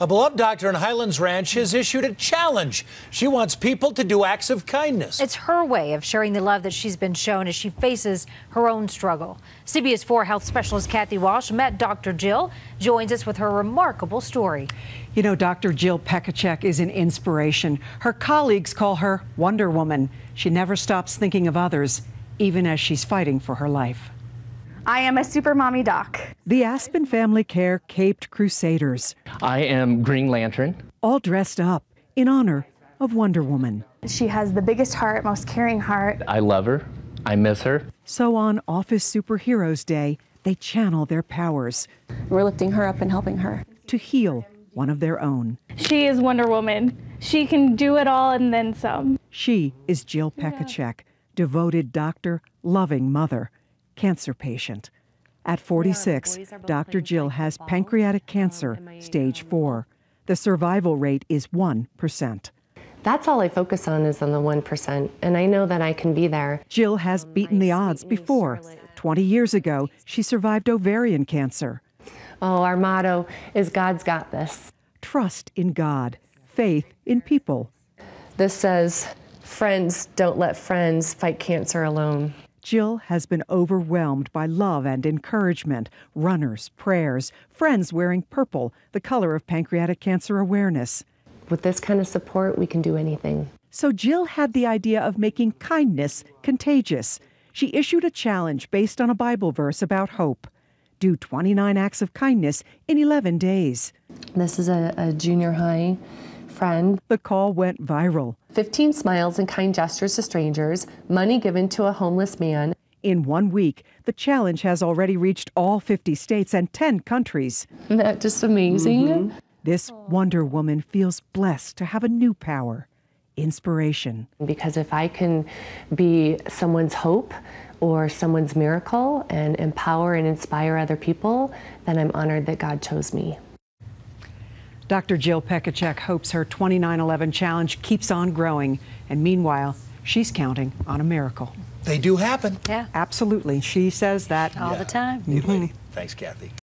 A beloved doctor in Highlands Ranch has issued a challenge. She wants people to do acts of kindness. It's her way of sharing the love that she's been shown as she faces her own struggle. CBS 4 health specialist Kathy Walsh met Dr. Jill, joins us with her remarkable story. You know, Dr. Jill Pechacek is an inspiration. Her colleagues call her Wonder Woman. She never stops thinking of others, even as she's fighting for her life. I am a super mommy doc. The Aspen Family Care Caped Crusaders, I am Green Lantern. all dressed up in honor of Wonder Woman. She has the biggest heart, most caring heart. I love her. I miss her. So on Office Superheroes Day, they channel their powers We're lifting her up and helping her. to heal one of their own. She is Wonder Woman. She can do it all and then some. She is Jill Pechacek, devoted doctor, loving mother, cancer patient. At 46, Dr. Jill has pancreatic cancer, stage 4. The survival rate is 1%. That's all I focus on is on the 1%, and I know that I can be there. Jill has beaten the odds before. 20 years ago, she survived ovarian cancer. Oh, our motto is God's got this. Trust in God, faith in people. This says, friends don't let friends fight cancer alone. Jill has been overwhelmed by love and encouragement, runners, prayers, friends wearing purple, the color of pancreatic cancer awareness. With this kind of support, we can do anything. So Jill had the idea of making kindness contagious. She issued a challenge based on a Bible verse about hope. Do 29 acts of kindness in 11 days. This is a, a junior high friend. The call went viral. 15 smiles and kind gestures to strangers, money given to a homeless man. In one week, the challenge has already reached all 50 states and 10 countries. Isn't that just amazing? Mm-hmm. This Wonder Woman feels blessed to have a new power inspiration. Because if I can be someone's hope or someone's miracle and empower and inspire other people, then I'm honored that God chose me. Dr. Jill Pechacek hopes her 2911 challenge keeps on growing. And meanwhile, she's counting on a miracle. They do happen. Yeah, Absolutely. She says that all the time. Neat lady. Thanks, Kathy.